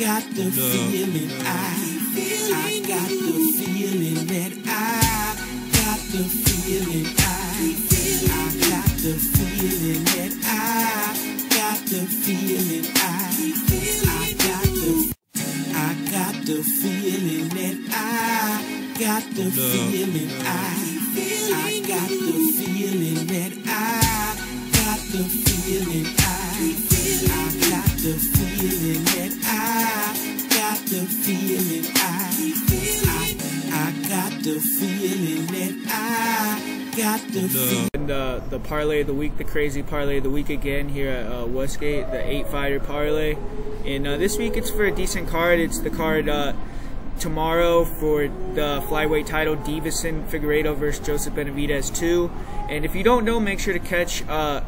got the feeling. I, I got the feeling that I got the feeling. I, I got the feeling that I got the feeling. I, I got the, I got the feeling that I got the feeling. I, I got the feeling that I got the feeling. I, I got the feeling that I got the feeling. I, I, I got the feeling that I got the feeling. And uh, the parlay of the week, the crazy parlay of the week again here at uh, Westgate, the eight fighter parlay. And uh, this week it's for a decent card. It's the card uh, tomorrow for the flyweight title, Deiveson Figueiredo versus Joseph Benavidez 2. And if you don't know, make sure to catch uh,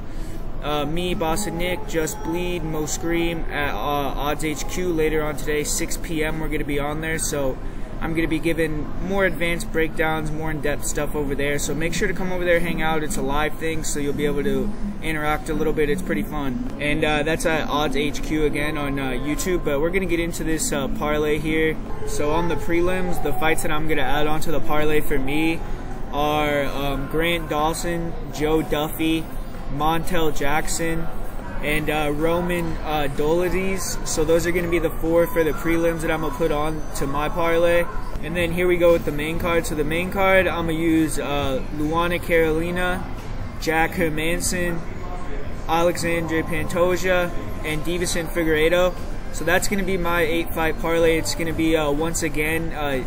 uh, me, and Nick, Just Bleed, Mo Scream at uh, Odds HQ later on today, 6 p.m. We're going to be on there. So I'm going to be giving more advanced breakdowns, more in-depth stuff over there. So make sure to come over there, hang out. It's a live thing, so you'll be able to interact a little bit. It's pretty fun. And uh, that's at Odds HQ again on uh, YouTube. But we're going to get into this uh, parlay here. So on the prelims, the fights that I'm going to add onto the parlay for me are um, Grant Dawson, Joe Duffy, Montel Jackson, and uh, Roman uh, Dolidze. So those are going to be the four for the prelims that I'm going to put on to my parlay. And then here we go with the main card. So the main card, I'm going to use uh, Luana Carolina, Jack Hermansson, Alexandre Pantoja, and Deiveson Figueiredo. So that's going to be my eight fight parlay. It's going to be uh, once again uh,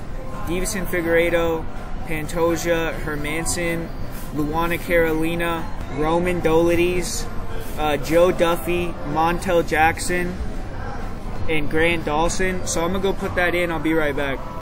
Deiveson Figueiredo, Pantoja, Hermansson, Luana Carolina, Roman Dolidze, uh, Joe Duffy, Montel Jackson, and Grant Dawson. So I'm gonna go put that in. I'll be right back.